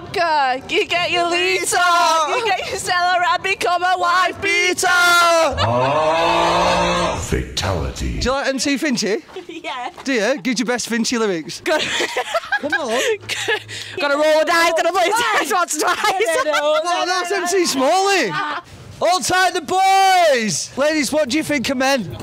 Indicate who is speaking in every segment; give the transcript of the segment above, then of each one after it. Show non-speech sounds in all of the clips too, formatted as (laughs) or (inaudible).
Speaker 1: Wonka. You get your Lisa. You get your Stella and become a wife beater.
Speaker 2: Ah, fatality.
Speaker 3: Do you like MC Finchy? (laughs)
Speaker 1: yeah.
Speaker 3: Do you? Give your best Finchy lyrics. (laughs)
Speaker 1: Good.
Speaker 3: Come on. (laughs)
Speaker 1: Gonna roll the dice, gonna play dice once or twice.
Speaker 3: Oh, that's MC Smalley. All tight, the boys. Ladies, what do you think of men?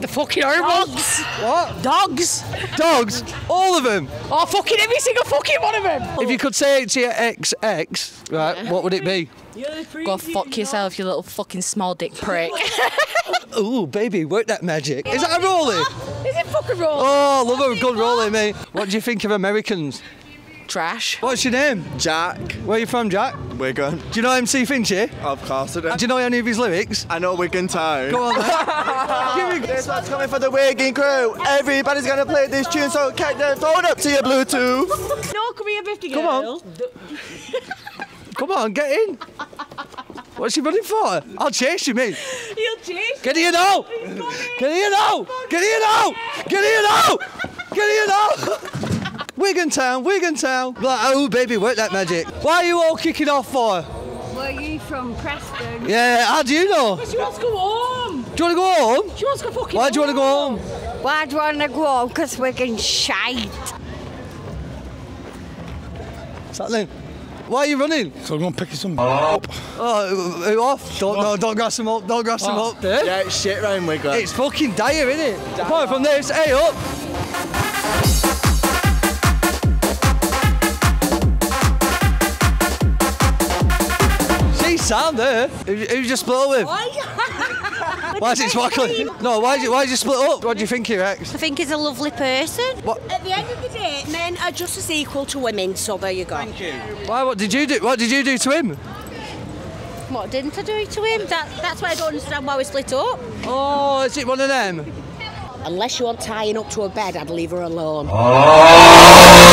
Speaker 1: The fucking hormones.
Speaker 3: What?
Speaker 1: Dogs.
Speaker 3: Dogs? All of them?
Speaker 1: Oh, fucking every single fucking one of them.
Speaker 3: If you could say it to your ex-ex, right, what would it be?
Speaker 1: Go fuck yourself, you little fucking small dick prick. (laughs)
Speaker 3: Ooh, baby, work that magic. Is that a rollie?
Speaker 1: Is it fucking wrong?
Speaker 3: Oh, love a good rollie, mate. What do you think of Americans?
Speaker 1: Trash.
Speaker 3: What's your name?
Speaker 4: Jack,
Speaker 3: Where are you from, Jack?
Speaker 4: Wigan.
Speaker 3: Do you know MC Finchy?
Speaker 4: Of course I do.
Speaker 3: Do you know any of his lyrics?
Speaker 4: I know Wigan Town.
Speaker 3: Go on, then. (laughs) Give me-
Speaker 4: This one's coming for the Wigan crew. Everybody's gonna play this tune, so kick their phone up to your Bluetooth.
Speaker 1: No, come here, 50
Speaker 3: Come on. (laughs) Come on, get in. What's he running for? I'll chase you, mate.
Speaker 1: You'll chase.
Speaker 3: Get here now. Get here now. Get here now. Get here now. Get here now. Wigan Town, Wigan Town. Like, oh, baby, work that magic. Why are you all kicking off for?
Speaker 5: Where are you from, Preston?
Speaker 3: Yeah, how do you know?
Speaker 1: She wants to go home.
Speaker 3: Do you want to go home?
Speaker 1: She wants to go fucking
Speaker 3: Why do you want to go home?
Speaker 5: Why do you want to go home? Because we're getting shite.
Speaker 3: What's happening? Why are you running?
Speaker 6: So I'm going to pick you some up.
Speaker 3: Oh, who off? Don't, no, don't grass them up. Don't grass them up. Eh?
Speaker 4: Yeah, it's shit round Wigan.
Speaker 3: It's fucking dire, isn't it? Apart from this, hey up. See Sam there. Who, who you just split up with? (laughs) Why is it sparkling? No, why is it? Why is you split up? What do you think, your ex?
Speaker 5: I think he's a lovely person. What?
Speaker 7: At the end of the day, men are just as equal to women, so there you go. Thank you.
Speaker 3: Why? What did you do? What did you do to him?
Speaker 5: What didn't I do to him? That, that's why I don't understand why we split up.
Speaker 3: Oh, is it one of them?
Speaker 7: Unless you want tying up to a bed, I'd leave her alone. (laughs)